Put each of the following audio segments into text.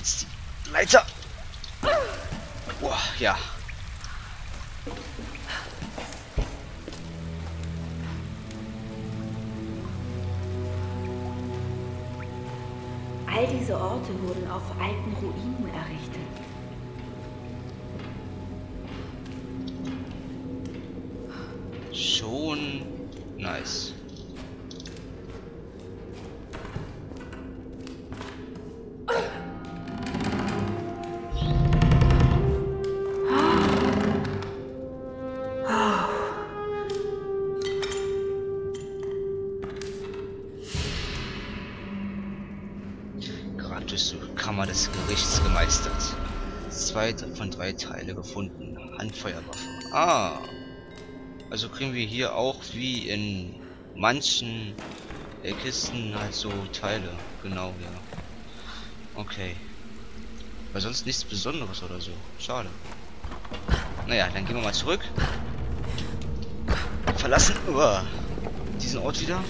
jetzt die Leiter. Boah, ja. All diese Orte wurden auf alten Ruinen errichtet. Kammer des Gerichts gemeistert. Zwei von drei Teile gefunden. Handfeuerwaffe. Ah, also kriegen wir hier auch wie in manchen äh, Kisten halt so Teile. Genau, ja. Okay. Aber sonst nichts Besonderes oder so. Schade. Naja, dann gehen wir mal zurück. Verlassen uah, diesen Ort wieder.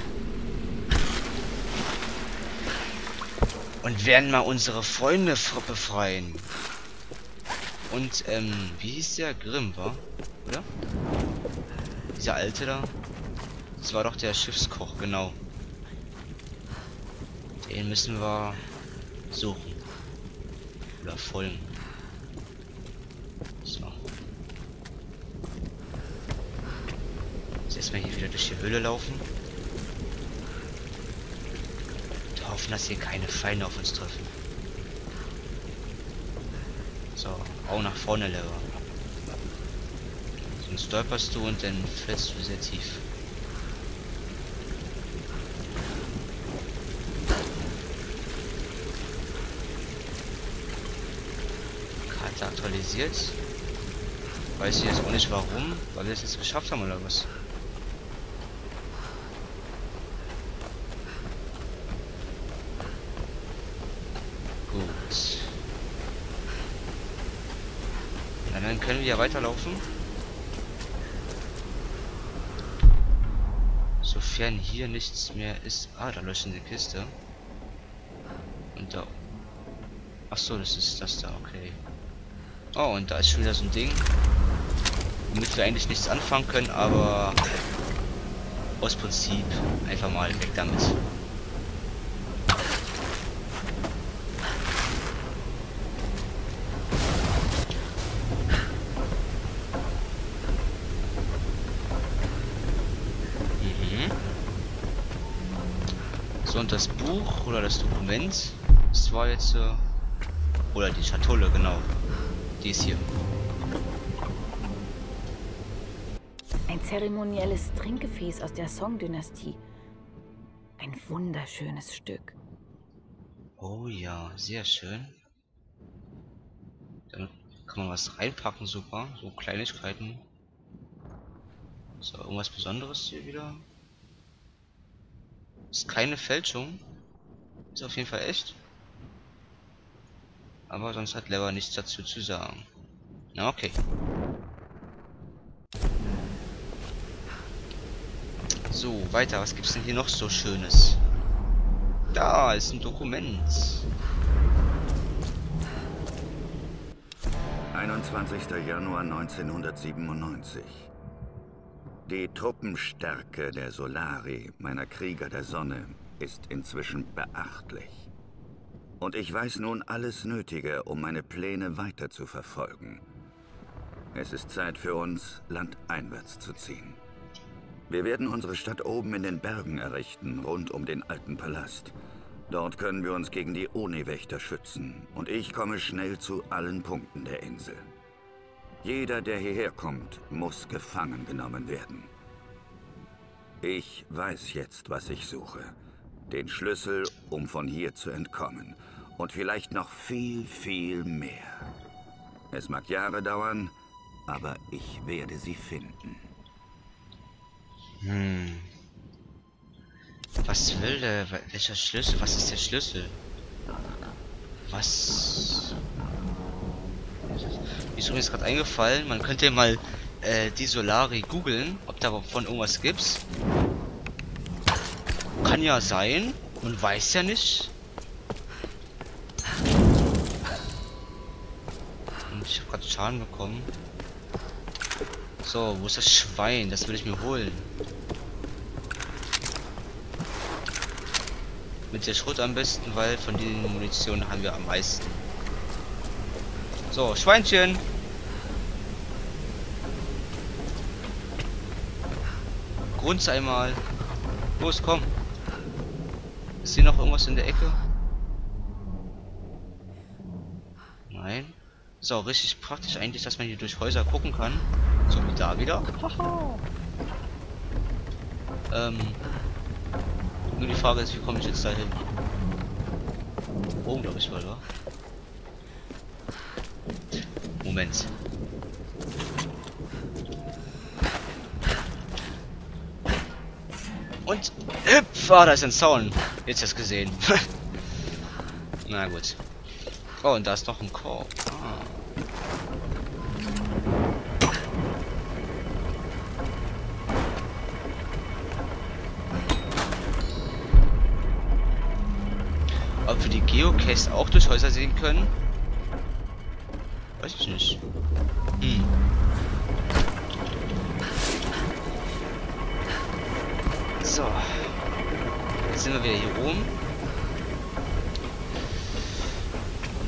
Und werden mal unsere Freunde fr- befreien. Und, ähm, wie hieß der? Grimm, war? Oder? Dieser alte da. Das war doch der Schiffskoch, genau. Den müssen wir suchen. Oder folgen. So. Jetzt erstmal hier wieder durch die Höhle laufen. Und hoffen, dass hier keine Feinde auf uns treffen. So, auch nach vorne lever. Sonst stolperst du und dann fällst du sehr tief. Karte aktualisiert. Weiß ich jetzt auch nicht warum, weil wir es jetzt geschafft haben oder was. Gut. Na, dann können wir ja weiterlaufen. Sofern hier nichts mehr ist. Ah, da leuchtet eine Kiste. Und da. Ach so, das ist das da, okay. Oh, und da ist schon wieder so ein Ding. Womit wir eigentlich nichts anfangen können, aber aus Prinzip einfach mal weg damit. Mhm. So, und das Buch oder das Dokument, das war jetzt, äh, oder die Schatulle, genau. Die ist hier. Ein zeremonielles Trinkgefäß aus der Song-Dynastie. Ein wunderschönes Stück. Oh ja, sehr schön. Dann kann man was reinpacken, super. So Kleinigkeiten. So, irgendwas Besonderes hier wieder. Ist keine Fälschung. Ist auf jeden Fall echt. Aber sonst hat Lever nichts dazu zu sagen. Na, okay. So, weiter. Was gibt's denn hier noch so Schönes? Da ist ein Dokument. 21. Januar 1997. Die Truppenstärke der Solari, meiner Krieger der Sonne, ist inzwischen beachtlich. Und ich weiß nun alles Nötige, um meine Pläne weiter zu verfolgen. Es ist Zeit für uns, landeinwärts zu ziehen. Wir werden unsere Stadt oben in den Bergen errichten, rund um den alten Palast. Dort können wir uns gegen die Oni-Wächter schützen und ich komme schnell zu allen Punkten der Insel. Jeder, der hierher kommt, muss gefangen genommen werden. Ich weiß jetzt, was ich suche. Den Schlüssel, um von hier zu entkommen. Und vielleicht noch viel, viel mehr. Es mag Jahre dauern, aber ich werde sie finden. Hm. Was will der? Wel- Welcher Schlüssel? Was ist der Schlüssel? Was? Mir ist übrigens gerade eingefallen, man könnte mal äh, die Solari googeln, ob da von irgendwas gibt's. Kann ja sein. Man weiß ja nicht. Und ich habe gerade Schaden bekommen. So, wo ist das Schwein? Das will ich mir holen. Mit der Schrot am besten, weil von den Munition haben wir am meisten. So, Schweinchen. Grunz einmal. Los, komm. Ist hier noch irgendwas in der Ecke? Nein. So, richtig praktisch eigentlich, dass man hier durch Häuser gucken kann. So wie da wieder. ähm. Nur die Frage ist, wie komme ich jetzt dahin? Oben, glaube ich, wohl, wa? Moment. Und hüpf! Ah, da ist ein Zaun. Jetzt hast gesehen. Na gut. Oh, und da ist noch ein Korb. Ah. Ob wir die Geocache auch durch Häuser sehen können? Weiß ich nicht. Hm. So. Jetzt sind wir wieder hier oben.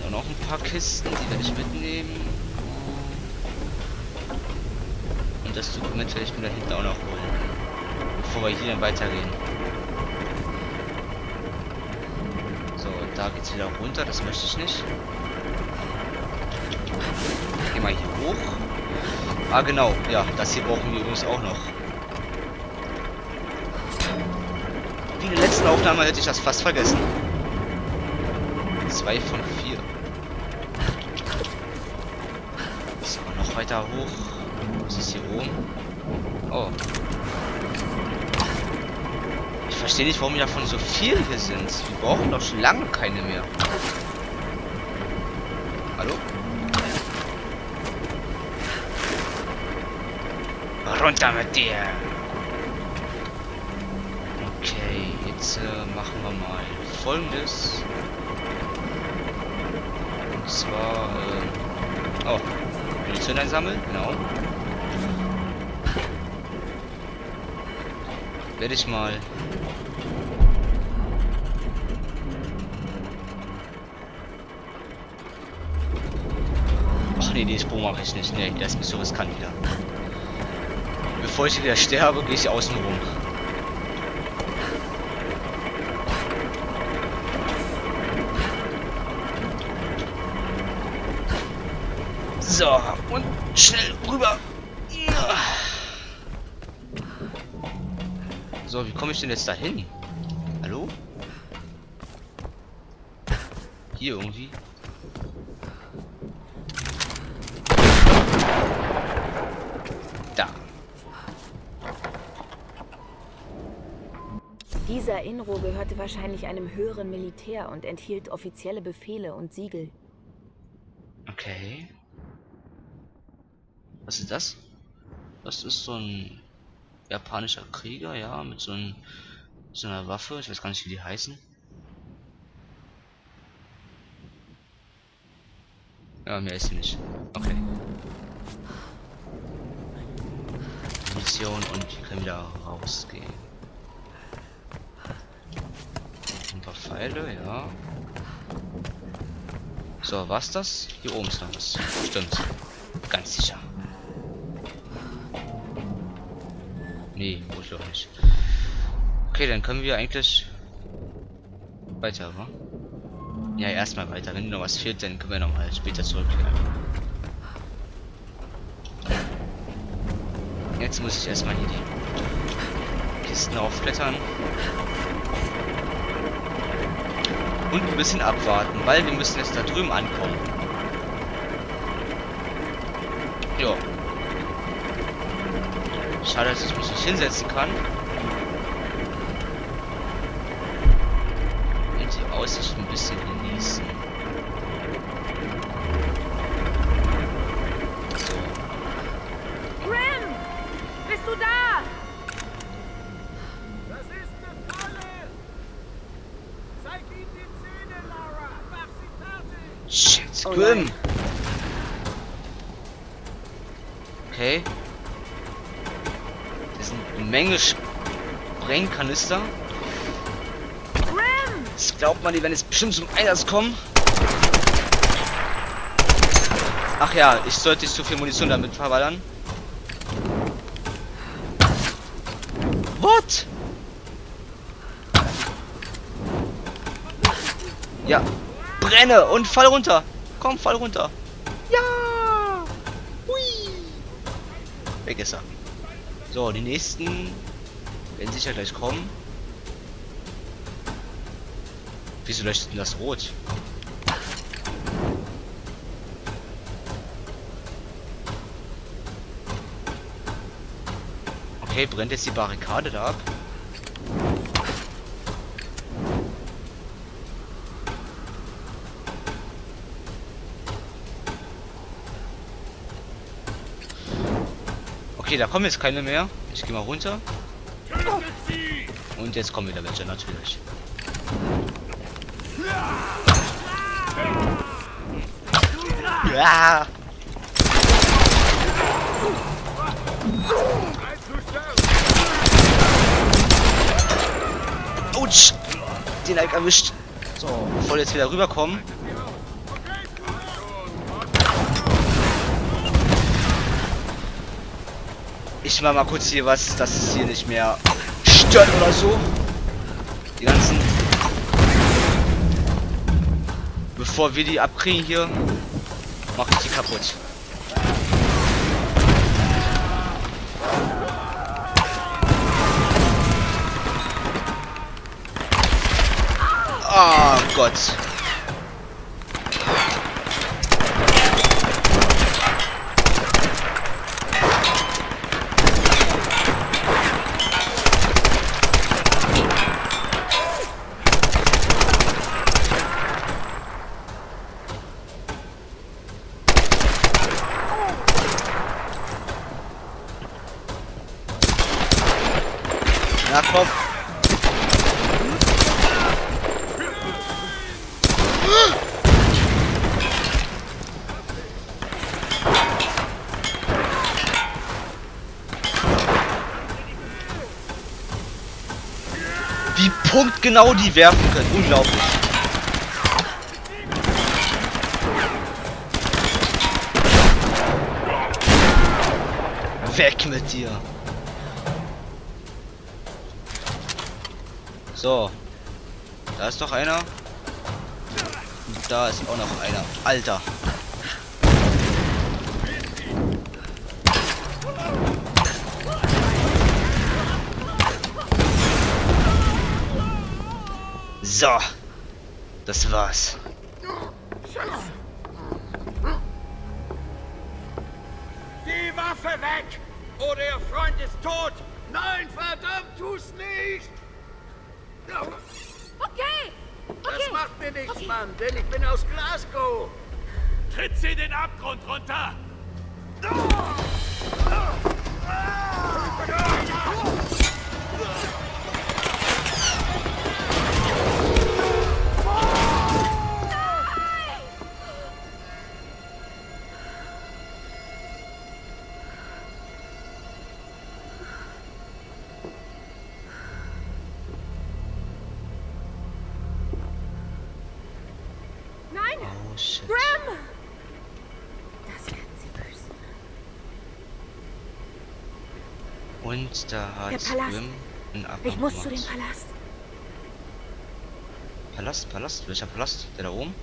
Und noch ein paar Kisten, die werde ich mitnehmen. Und das Dokument werde ich mir da hinten auch noch holen. Bevor wir hier dann weitergehen. So, da geht's wieder runter, das möchte ich nicht. Geh mal hier hoch. Ah genau, ja, das hier brauchen wir übrigens auch noch. Wie in der letzten Aufnahme hätte ich das fast vergessen. Zwei von vier. So, noch weiter hoch. Was ist hier oben? Oh. Ich verstehe nicht, warum davon so viel hier sind. Wir brauchen doch schon lange keine mehr. Hallo? Runter mit dir! Jetzt äh, machen wir mal folgendes. Und zwar, äh, oh, Munition einsammeln, genau. Werde ich mal Ach nee, den Sprung mache ich nicht. Nee, der ist mir so riskant wieder. Bevor ich wieder sterbe, gehe ich außen rum. So, und schnell rüber. So, wie komme ich denn jetzt dahin? Hallo? Hier irgendwie. Da. Dieser Inro gehörte wahrscheinlich einem höheren Militär und enthielt offizielle Befehle und Siegel. Okay. Was ist das? Das ist so ein japanischer Krieger, ja, mit so, ein, so einer Waffe. Ich weiß gar nicht, wie die heißen. Ja, mehr ist sie nicht. Okay. Mission und wir können wieder rausgehen. Ein paar Pfeile, ja. So, was das? Hier oben ist noch was. Stimmt. Ganz sicher. Nee, muss auch nicht. Okay, dann können wir eigentlich weiter, wa? Ja, erstmal weiter. Wenn noch was fehlt, dann können wir noch mal später zurückkehren. Jetzt muss ich erstmal hier die Kisten aufklettern. Und ein bisschen abwarten, weil wir müssen jetzt da drüben ankommen. Ja. Schade, dass ich mich nicht hinsetzen kann. Und die Aussicht ein bisschen genießen. So. Grim! Bist du da? Das ist eine Falle! Zeig ihm die Zähne, Lara! Mach sie fertig! Shit, oh Grim! Okay. Menge Sprengkanister. Das glaubt man, die werden jetzt bestimmt zum Einsatz kommen. Ach ja, ich sollte nicht zu viel Munition damit verballern. What? Ja. Brenne und fall runter. Komm, fall runter. Ja. Hui. Weg ist er. So, die nächsten werden sicher gleich kommen. Wieso leuchtet denn das rot? Okay, brennt jetzt die Barrikade da ab? Okay, da kommen jetzt keine mehr. Ich gehe mal runter. Und jetzt kommen wieder welche, natürlich. Ja. Den Ike erwischt. So, wir jetzt wieder rüberkommen. Ich mach mal kurz hier was, dass es hier nicht mehr stört oder so. Die ganzen... Bevor wir die abkriegen hier, mach ich die kaputt. Oh Gott. Na komm. Wie punktgenau die werfen können. Unglaublich. Weg mit dir. So. Da ist doch einer. Da ist auch noch einer. Alter. So. Das war's. Die Waffe weg! Oder Ihr Freund ist tot! Nein, verdammt, tu's nicht! Okay! Das macht mir nichts, Mann, denn ich bin aus Glasgow! Tritt sie den Abgrund runter! Nein! Oh shit. Grim! Das werden sie büßen. Und da hat Der Palast. Grim einen Abgang Ich muss zu dem gemacht. Palast. Palast, Palast, welcher Palast? Der da oben?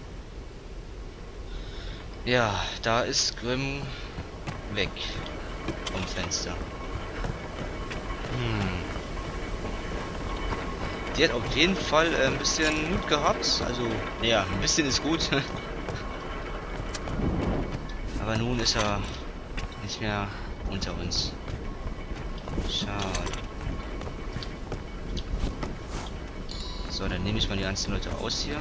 Ja, da ist Grimm weg vom Fenster. Hm. Die hat auf jeden Fall äh, ein bisschen Mut gehabt. Also, ja, ein bisschen ist gut. Aber nun ist er nicht mehr unter uns. Schade. So, dann nehme ich mal die ganzen Leute aus hier.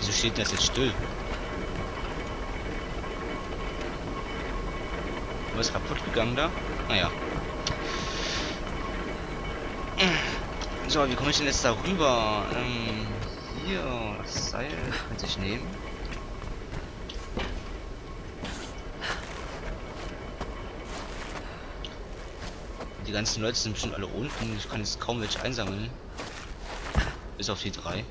Wieso steht das jetzt still? Was kaputt gegangen da? Naja. So, wie komme ich denn jetzt da rüber? Ähm, hier, das Seil könnte ich nehmen. Die ganzen Leute sind bestimmt alle unten. Ich kann jetzt kaum welche einsammeln. Bis auf die drei.